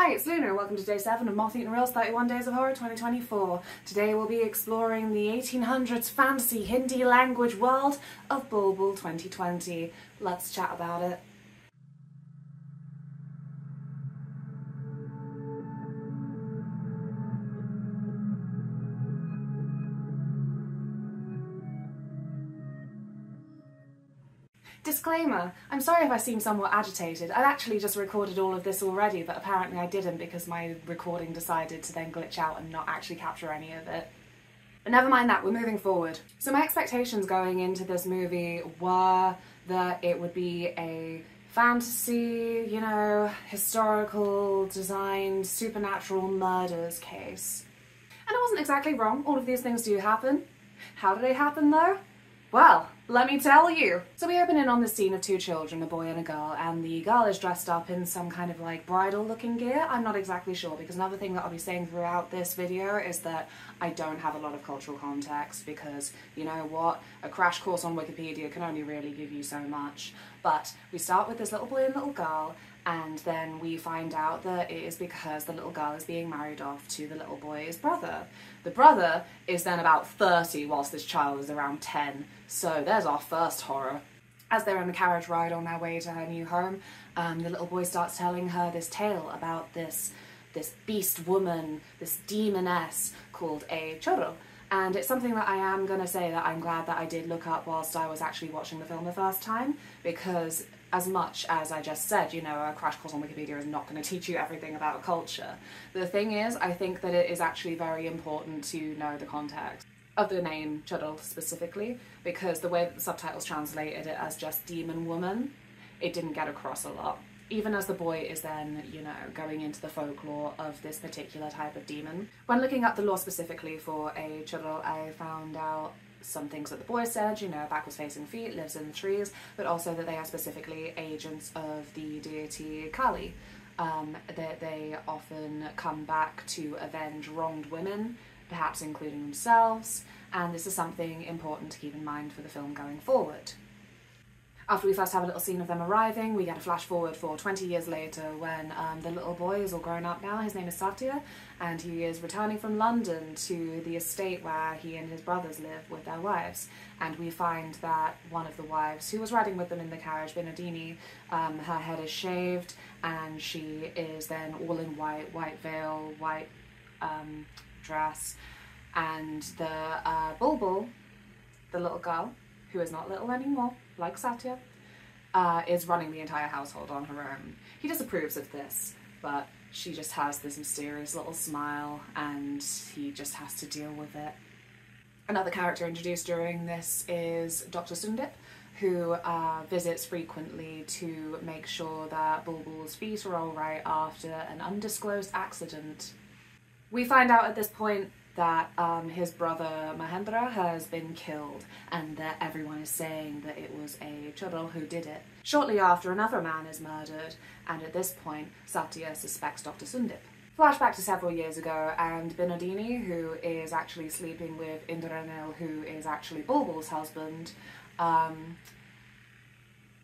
Hi, it's Luna welcome to day 7 of Moth Eaten Reels 31 Days of Horror 2024. Today we'll be exploring the 1800s fantasy Hindi language world of Bulbul 2020. Let's chat about it. Disclaimer, I'm sorry if I seem somewhat agitated. I'd actually just recorded all of this already, but apparently I didn't because my recording decided to then glitch out and not actually capture any of it. But never mind that, we're moving forward. So my expectations going into this movie were that it would be a fantasy, you know, historical, designed, supernatural murders case. And I wasn't exactly wrong, all of these things do happen. How do they happen though? Well, let me tell you. So we open in on the scene of two children, a boy and a girl, and the girl is dressed up in some kind of like bridal looking gear. I'm not exactly sure because another thing that I'll be saying throughout this video is that I don't have a lot of cultural context because you know what? A crash course on Wikipedia can only really give you so much. But we start with this little boy and little girl and then we find out that it is because the little girl is being married off to the little boy's brother. The brother is then about 30 whilst this child is around 10, so there's our first horror. As they're in the carriage ride on their way to her new home, um, the little boy starts telling her this tale about this this beast woman, this demoness called a Chudel. And it's something that I am going to say that I'm glad that I did look up whilst I was actually watching the film the first time, because as much as I just said, you know, a crash course on Wikipedia is not going to teach you everything about culture. The thing is, I think that it is actually very important to know the context of the name Chudal specifically, because the way that the subtitles translated it as just demon woman, it didn't get across a lot. Even as the boy is then, you know, going into the folklore of this particular type of demon. When looking up the lore specifically for a Chudal, I found out some things that the boy said, you know, backwards facing feet, lives in the trees, but also that they are specifically agents of the deity Kali. Um, that they often come back to avenge wronged women, perhaps including themselves, and this is something important to keep in mind for the film going forward. After we first have a little scene of them arriving, we get a flash forward for 20 years later when um, the little boy is all grown up now. His name is Satya, and he is returning from London to the estate where he and his brothers live with their wives. And we find that one of the wives, who was riding with them in the carriage, Binodini, um, her head is shaved, and she is then all in white, white veil, white um, dress. And the uh, Bulbul, the little girl, who is not little anymore, like Satya, uh, is running the entire household on her own. He disapproves of this, but she just has this mysterious little smile and he just has to deal with it. Another character introduced during this is Dr. Sundip, who uh, visits frequently to make sure that Bulbul's feet are alright after an undisclosed accident. We find out at this point that um, his brother Mahendra has been killed and that everyone is saying that it was a Chudal who did it. Shortly after, another man is murdered, and at this point, Satya suspects Dr. Sundip. Flashback to several years ago, and Binodini, who is actually sleeping with Indranil, who is actually Bulbul's husband, um,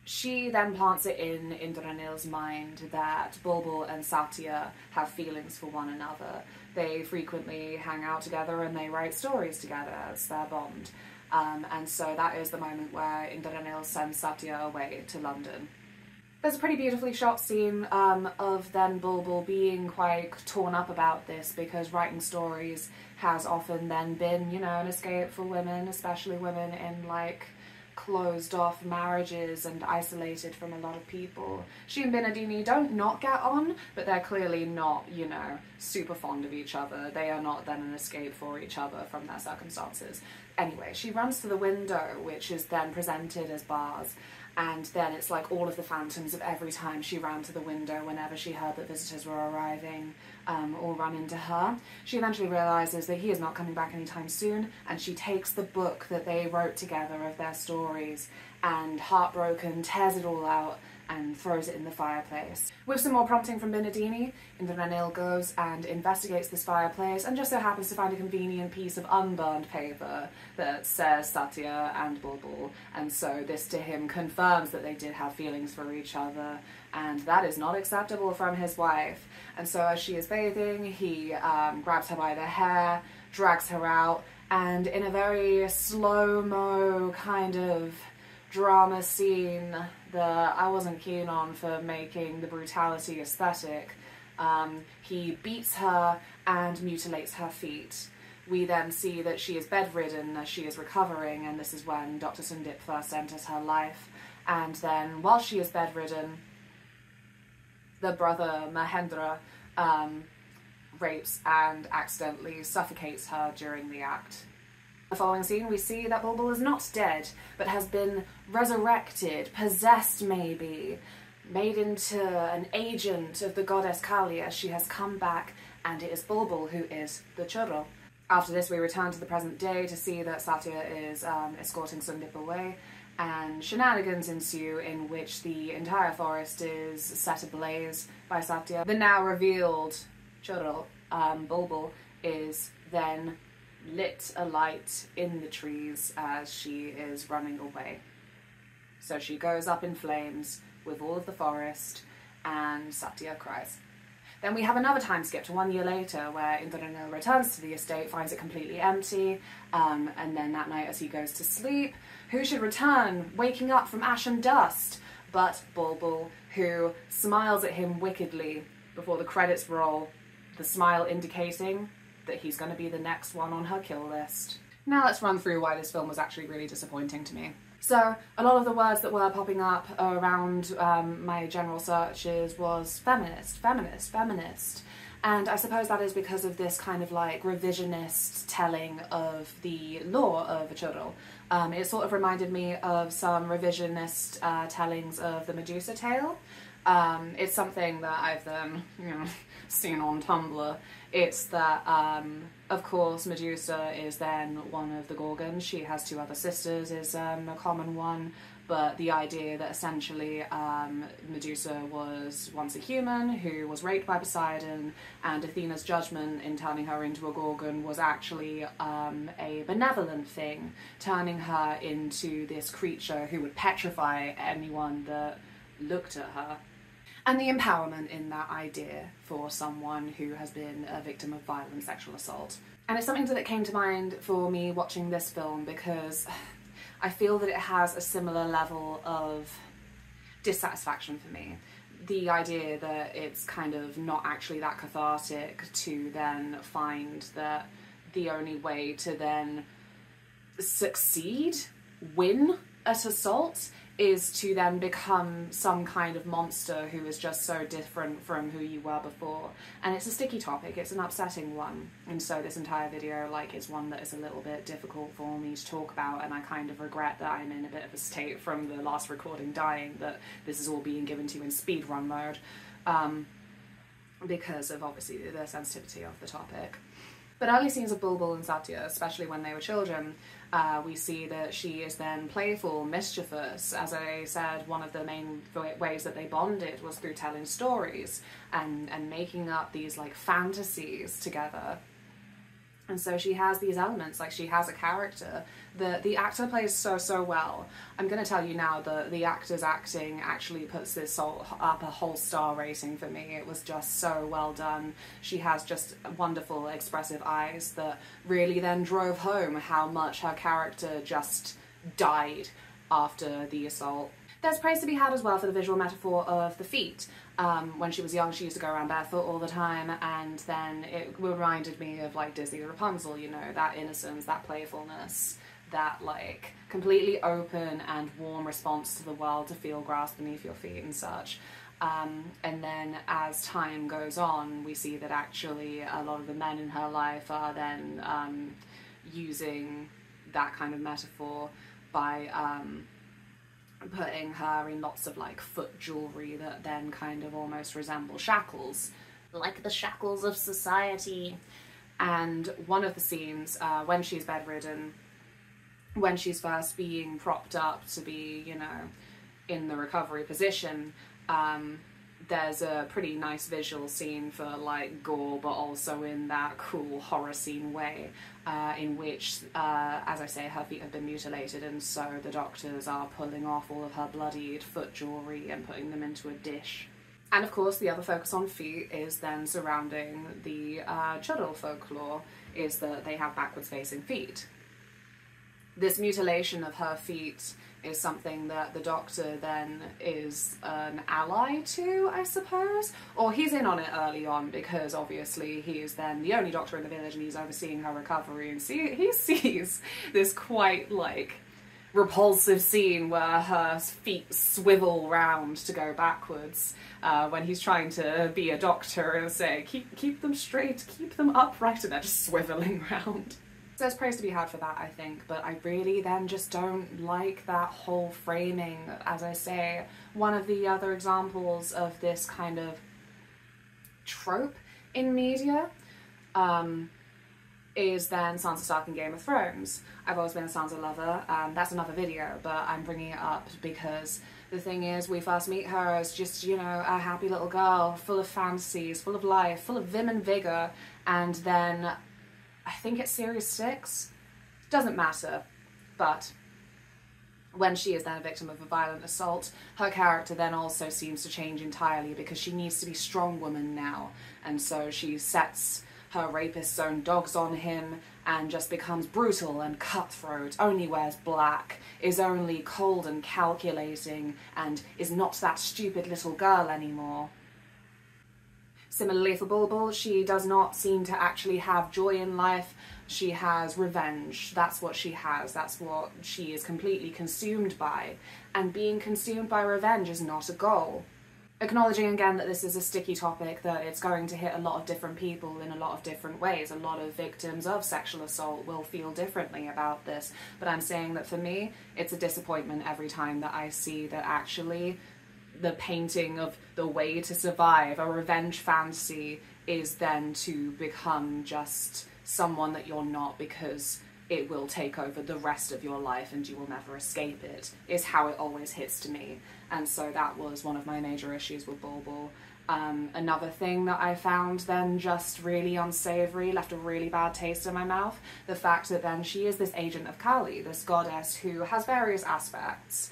she then plants it in Indranil's mind that Bulbul and Satya have feelings for one another. They frequently hang out together and they write stories together as their bond. Um, and so that is the moment where Indranil sends Satya away to London. There's a pretty beautifully shot scene um, of then Bulbul being quite torn up about this because writing stories has often then been, you know, an escape for women, especially women in like closed off marriages and isolated from a lot of people. She and Binodini don't not get on, but they're clearly not, you know, super fond of each other. They are not then an escape for each other from their circumstances. Anyway, she runs to the window, which is then presented as bars, and then it's like all of the phantoms of every time she ran to the window whenever she heard that visitors were arriving um, all run into her. She eventually realizes that he is not coming back anytime soon, and she takes the book that they wrote together of their stories and, heartbroken, tears it all out and throws it in the fireplace. With some more prompting from Binodini, Indranil goes and investigates this fireplace and just so happens to find a convenient piece of unburned paper that says Satya and Bulbul, and so this to him confirms that they did have feelings for each other, and that is not acceptable from his wife. And so as she is bathing, he um, grabs her by the hair, drags her out, and in a very slow mo kind of drama scene that I wasn't keen on for making the brutality aesthetic. Um, he beats her and mutilates her feet. We then see that she is bedridden as she is recovering, and this is when Dr. Sundip first enters her life. And then, while she is bedridden, the brother Mahendra um, rapes and accidentally suffocates her during the act. The following scene, we see that Bulbul is not dead, but has been resurrected, possessed maybe, made into an agent of the goddess Kali as she has come back, and it is Bulbul who is the Chudel. After this, we return to the present day to see that Satya is um, escorting Sundip away, and shenanigans ensue in which the entire forest is set ablaze by Satya. The now revealed Chudel, um, Bulbul, is then lit a light in the trees as she is running away. So she goes up in flames with all of the forest, and Satya cries. Then we have another time skip to one year later where Indranil returns to the estate, finds it completely empty, um, and then that night as he goes to sleep, who should return, waking up from ash and dust, but Bulbul, who smiles at him wickedly before the credits roll, the smile indicating that he's going to be the next one on her kill list. Now let's run through why this film was actually really disappointing to me. So, a lot of the words that were popping up around um, my general searches was feminist, feminist, feminist. And I suppose that is because of this kind of like revisionist telling of the lore of a Chudel. Um, it sort of reminded me of some revisionist uh, tellings of the Medusa tale. Um, it's something that I've then, you know, seen on Tumblr. It's that, um, of course, Medusa is then one of the Gorgons. She has two other sisters, is um, a common one. But the idea that essentially um, Medusa was once a human who was raped by Poseidon, and Athena's judgment in turning her into a Gorgon was actually um, a benevolent thing, turning her into this creature who would petrify anyone that looked at her and the empowerment in that idea for someone who has been a victim of violent sexual assault. And it's something that came to mind for me watching this film because I feel that it has a similar level of dissatisfaction for me. The idea that it's kind of not actually that cathartic to then find that the only way to then succeed, win at assault, is to then become some kind of monster who is just so different from who you were before. And it's a sticky topic, it's an upsetting one. And so this entire video like is one that is a little bit difficult for me to talk about and I kind of regret that I'm in a bit of a state from the last recording dying that this is all being given to you in speedrun mode. Um, because of obviously the sensitivity of the topic. But early scenes of Bulbul and Satya, especially when they were children, uh, we see that she is then playful, mischievous. As I said, one of the main ways that they bonded was through telling stories and, and making up these like fantasies together. And so she has these elements, like she has a character. The the actor plays so so well. I'm gonna tell you now that the actor's acting actually puts this up a whole star rating for me. It was just so well done. She has just wonderful expressive eyes that really then drove home how much her character just died after the assault. There's praise to be had as well for the visual metaphor of the feet. Um, when she was young, she used to go around barefoot all the time, and then it reminded me of like Disney Rapunzel, you know, that innocence, that playfulness, that like completely open and warm response to the world to feel grass beneath your feet and such. Um, and then as time goes on, we see that actually a lot of the men in her life are then um, using that kind of metaphor by um, putting her in lots of like foot jewelry that then kind of almost resemble shackles, like the shackles of society. And one of the scenes, uh, when she's bedridden, when she's first being propped up to be, you know, in the recovery position, um, there's a pretty nice visual scene for like gore, but also in that cool horror scene way, uh, in which, uh, as I say, her feet have been mutilated, and so the doctors are pulling off all of her bloodied foot jewelry and putting them into a dish. And of course, the other focus on feet is then surrounding the uh, Chudel folklore, is that they have backwards facing feet. This mutilation of her feet is something that the doctor then is an ally to, I suppose. Or he's in on it early on because obviously he is then the only doctor in the village and he's overseeing her recovery and see he sees this quite like repulsive scene where her feet swivel round to go backwards uh, when he's trying to be a doctor and say keep keep them straight, keep them upright, and they're just swiveling round. There's praise to be had for that, I think, but I really then just don't like that whole framing. As I say, one of the other examples of this kind of trope in media um, is then Sansa Stark in Game of Thrones. I've always been a Sansa lover, um, that's another video, but I'm bringing it up because the thing is, we first meet her as just, you know, a happy little girl, full of fantasies, full of life, full of vim and vigour, and then I think it's series six. Doesn't matter. But when she is then a victim of a violent assault, her character then also seems to change entirely because she needs to be strong woman now. And so she sets her rapist's own dogs on him and just becomes brutal and cutthroat, only wears black, is only cold and calculating, and is not that stupid little girl anymore. Similarly for Bulbul, she does not seem to actually have joy in life. She has revenge. That's what she has. That's what she is completely consumed by. And being consumed by revenge is not a goal. Acknowledging again that this is a sticky topic, that it's going to hit a lot of different people in a lot of different ways. A lot of victims of sexual assault will feel differently about this. But I'm saying that for me, it's a disappointment every time that I see that actually the painting of the way to survive, a revenge fantasy, is then to become just someone that you're not because it will take over the rest of your life and you will never escape it, is how it always hits to me. And so that was one of my major issues with Bulbul. Um, another thing that I found then just really unsavory, left a really bad taste in my mouth, the fact that then she is this agent of Kali, this goddess who has various aspects.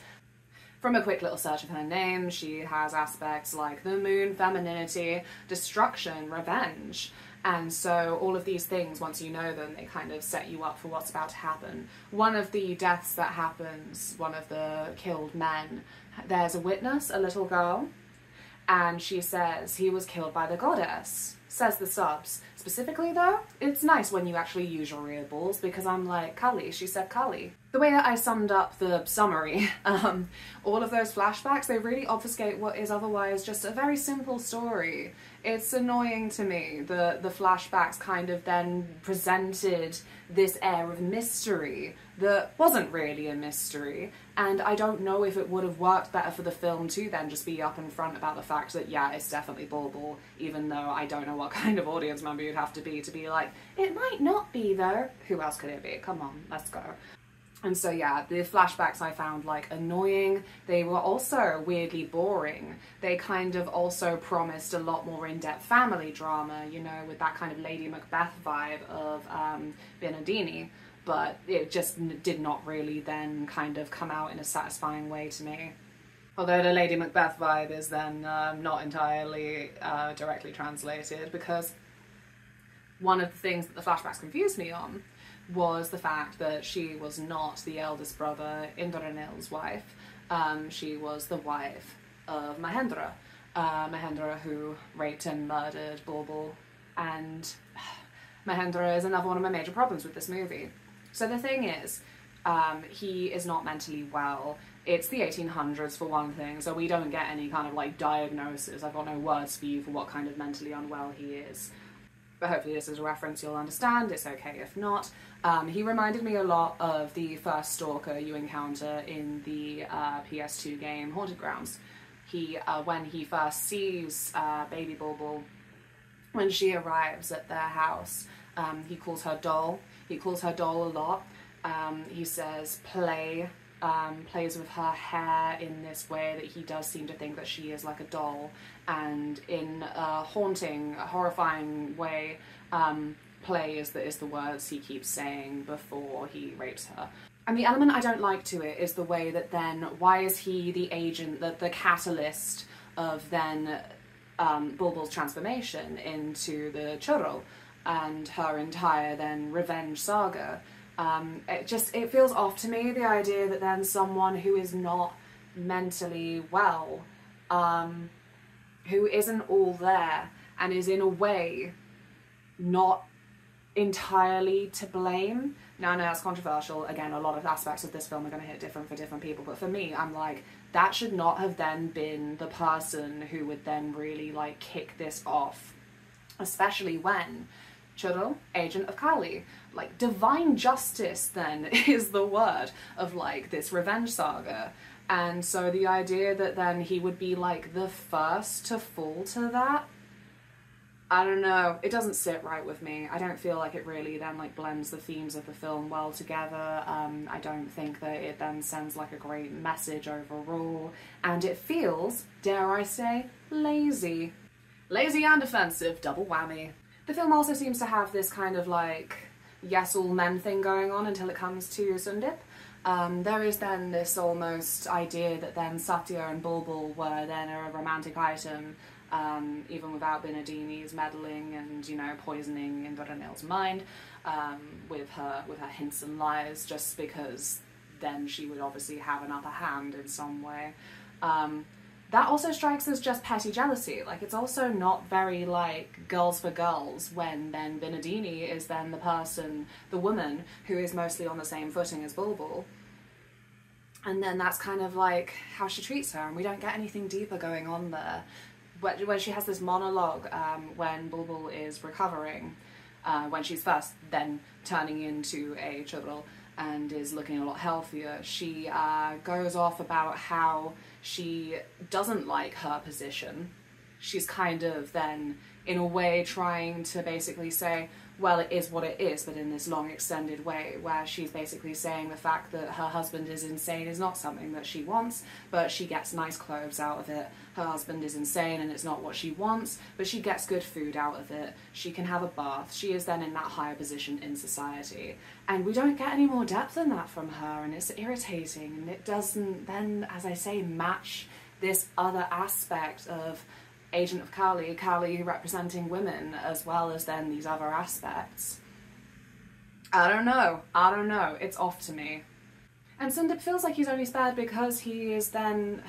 From a quick little search of her name, she has aspects like the moon, femininity, destruction, revenge. And so all of these things, once you know them, they kind of set you up for what's about to happen. One of the deaths that happens, one of the killed men, there's a witness, a little girl, and she says he was killed by the goddess says the subs. Specifically though, it's nice when you actually use your earballs because I'm like, Kali, she said Kali. The way that I summed up the summary, um, all of those flashbacks, they really obfuscate what is otherwise just a very simple story. It's annoying to me that the flashbacks kind of then presented this air of mystery that wasn't really a mystery, and I don't know if it would have worked better for the film to then just be up in front about the fact that, yeah, it's definitely Bulbul, even though I don't know what kind of audience member you'd have to be to be like, it might not be though. Who else could it be? Come on, let's go. And so yeah, the flashbacks I found like annoying. They were also weirdly boring. They kind of also promised a lot more in-depth family drama, you know, with that kind of Lady Macbeth vibe of um. But it just did not really then kind of come out in a satisfying way to me. Although the Lady Macbeth vibe is then um, not entirely uh, directly translated because one of the things that the flashbacks confused me on was the fact that she was not the eldest brother, Indranil's wife. Um, she was the wife of Mahendra. Uh, Mahendra, who raped and murdered Bulbul. And Mahendra is another one of my major problems with this movie. So the thing is, um, he is not mentally well. It's the 1800s for one thing, so we don't get any kind of like diagnosis. I've got no words for you for what kind of mentally unwell he is but hopefully this is a reference you'll understand. It's okay if not. Um, he reminded me a lot of the first stalker you encounter in the uh, PS2 game Haunted Grounds. He, uh, when he first sees uh, Baby Bulbul, when she arrives at their house, um, he calls her doll. He calls her doll a lot. Um, he says play um, plays with her hair in this way that he does seem to think that she is like a doll, and in a haunting, horrifying way, um, plays that is the words he keeps saying before he rapes her. And the element I don't like to it is the way that then, why is he the agent, the, the catalyst of then um, Bulbul's transformation into the Chudel and her entire then revenge saga? Um, it just, it feels off to me, the idea that then someone who is not mentally well, um, who isn't all there and is in a way not entirely to blame. Now I know that's controversial. Again, a lot of aspects of this film are going to hit different for different people. But for me, I'm like, that should not have then been the person who would then really like kick this off. Especially when Chudel, agent of Kali. Like, divine justice then is the word of like this revenge saga. And so the idea that then he would be like the first to fall to that I don't know. It doesn't sit right with me. I don't feel like it really then like blends the themes of the film well together. Um, I don't think that it then sends like a great message overall, and it feels, dare I say, lazy. Lazy and offensive, double whammy. The film also seems to have this kind of like yes all men thing going on until it comes to Sundip. Um, there is then this almost idea that then Satya and Bulbul were then a romantic item um, even without Binodini's meddling and you know poisoning Indranil's mind um, with her with her hints and lies, just because then she would obviously have an upper hand in some way. That also strikes as just petty jealousy. Like it's also not very like girls for girls when then Binodini is then the person, the woman who is mostly on the same footing as Bulbul. And then that's kind of like how she treats her, and we don't get anything deeper going on there when she has this monologue um, when Bulbul is recovering, uh, when she's first then turning into a Chudel and is looking a lot healthier, she uh, goes off about how she doesn't like her position. She's kind of then, in a way, trying to basically say, well, it is what it is, but in this long extended way, where she's basically saying the fact that her husband is insane is not something that she wants, but she gets nice clothes out of it. Her husband is insane and it's not what she wants, but she gets good food out of it. She can have a bath. She is then in that higher position in society. And we don't get any more depth than that from her, and it's irritating, and it doesn't then, as I say, match this other aspect of agent of Kali, Kali representing women, as well as then these other aspects. I don't know. I don't know. It's off to me. And Sundip feels like he's only spared because he is then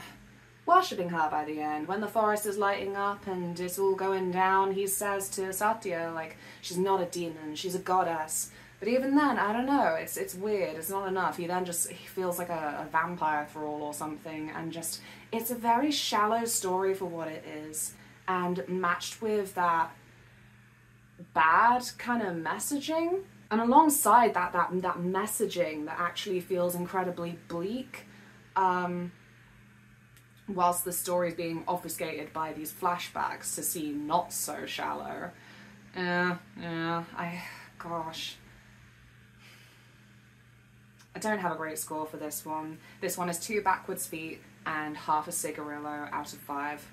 worshipping her by the end. When the forest is lighting up and it's all going down, he says to Satya, like, she's not a demon, she's a goddess. But even then, I don't know, it's it's weird, it's not enough. He then just he feels like a, a vampire thrall or something, and just it's a very shallow story for what it is. And matched with that bad kind of messaging. And alongside that that that messaging that actually feels incredibly bleak, um, whilst the story is being obfuscated by these flashbacks to seem not so shallow. Yeah, yeah, I gosh. I don't have a great score for this one. This one is two backwards feet and half a cigarillo out of five.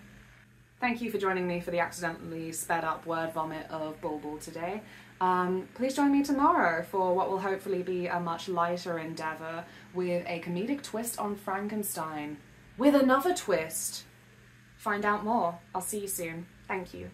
Thank you for joining me for the accidentally sped up word vomit of Bulbul today. Um, please join me tomorrow for what will hopefully be a much lighter endeavour with a comedic twist on Frankenstein. With another twist! Find out more. I'll see you soon. Thank you.